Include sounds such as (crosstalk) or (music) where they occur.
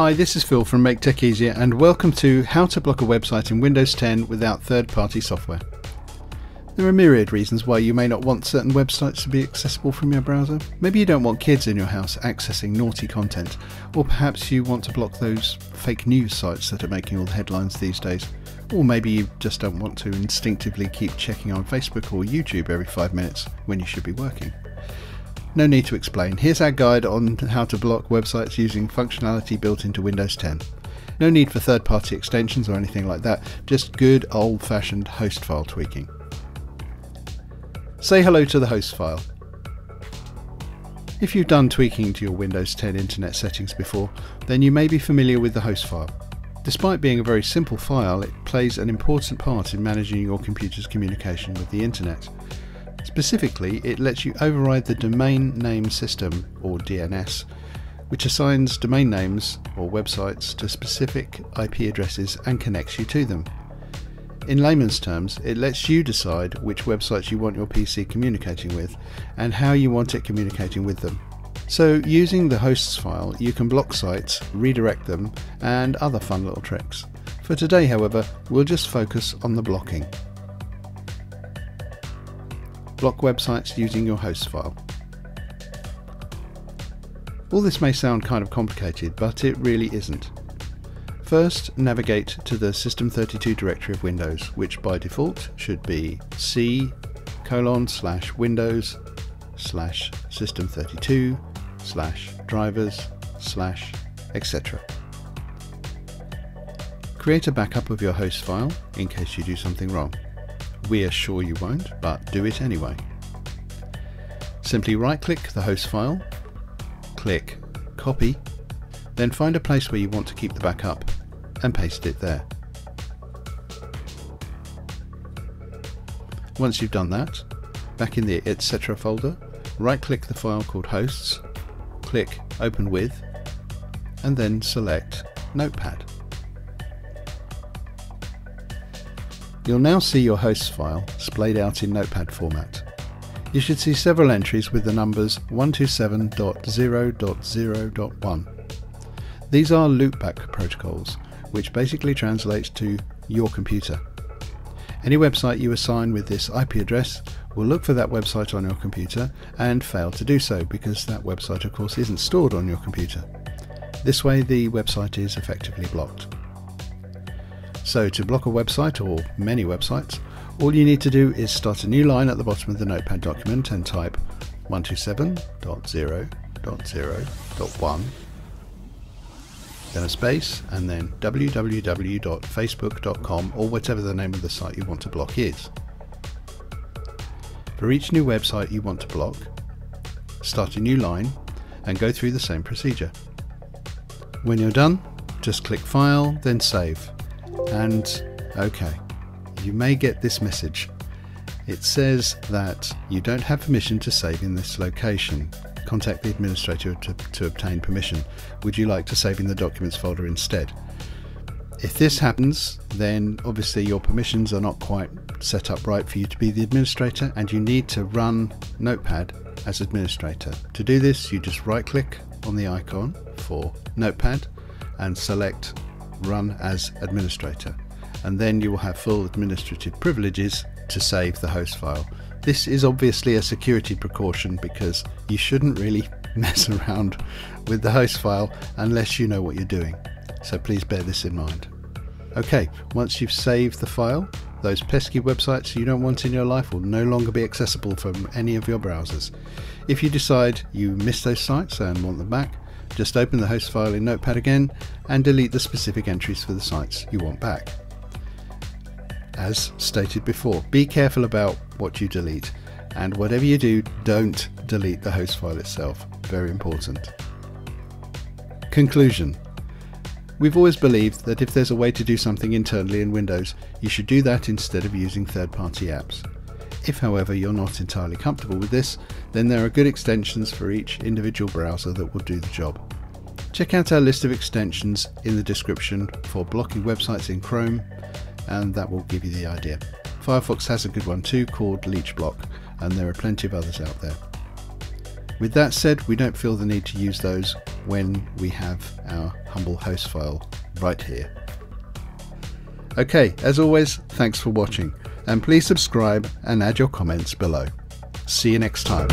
Hi, this is Phil from Make Tech Easier and welcome to How to Block a Website in Windows 10 without third-party software. There are myriad reasons why you may not want certain websites to be accessible from your browser. Maybe you don't want kids in your house accessing naughty content, or perhaps you want to block those fake news sites that are making all the headlines these days. Or maybe you just don't want to instinctively keep checking on Facebook or YouTube every five minutes when you should be working. No need to explain. Here's our guide on how to block websites using functionality built into Windows 10. No need for third party extensions or anything like that, just good old fashioned host file tweaking. Say hello to the host file. If you've done tweaking to your Windows 10 internet settings before, then you may be familiar with the host file. Despite being a very simple file, it plays an important part in managing your computer's communication with the internet. Specifically, it lets you override the Domain Name System, or DNS, which assigns domain names or websites to specific IP addresses and connects you to them. In layman's terms, it lets you decide which websites you want your PC communicating with and how you want it communicating with them. So, using the hosts file, you can block sites, redirect them, and other fun little tricks. For today, however, we'll just focus on the blocking. Block websites using your host file. All this may sound kind of complicated, but it really isn't. First, navigate to the System32 directory of Windows, which by default should be c colon slash windows slash system32 slash drivers slash etc. Create a backup of your host file in case you do something wrong. We are sure you won't, but do it anyway. Simply right click the host file, click copy, then find a place where you want to keep the backup and paste it there. Once you've done that, back in the etc folder, right click the file called hosts, click open with, and then select notepad. You'll now see your hosts file splayed out in notepad format. You should see several entries with the numbers 127.0.0.1. These are loopback protocols which basically translates to your computer. Any website you assign with this IP address will look for that website on your computer and fail to do so because that website of course isn't stored on your computer. This way the website is effectively blocked. So to block a website or many websites, all you need to do is start a new line at the bottom of the notepad document and type 127.0.0.1 then a space, and then www.facebook.com or whatever the name of the site you want to block is. For each new website you want to block, start a new line and go through the same procedure. When you're done, just click File, then Save. And OK, you may get this message. It says that you don't have permission to save in this location contact the administrator to, to obtain permission. Would you like to save in the documents folder instead? If this happens, then obviously your permissions are not quite set up right for you to be the administrator and you need to run Notepad as administrator. To do this, you just right click on the icon for Notepad and select Run as Administrator. And then you will have full administrative privileges to save the host file. This is obviously a security precaution because you shouldn't really (laughs) mess around with the host file unless you know what you're doing. So please bear this in mind. Okay, once you've saved the file, those pesky websites you don't want in your life will no longer be accessible from any of your browsers. If you decide you miss those sites and want them back, just open the host file in Notepad again and delete the specific entries for the sites you want back as stated before. Be careful about what you delete, and whatever you do, don't delete the host file itself. Very important. Conclusion We've always believed that if there's a way to do something internally in Windows, you should do that instead of using third party apps. If, however, you're not entirely comfortable with this, then there are good extensions for each individual browser that will do the job. Check out our list of extensions in the description for blocking websites in Chrome, and that will give you the idea. Firefox has a good one too called LeechBlock, and there are plenty of others out there. With that said, we don't feel the need to use those when we have our humble host file right here. Okay, as always, thanks for watching, and please subscribe and add your comments below. See you next time.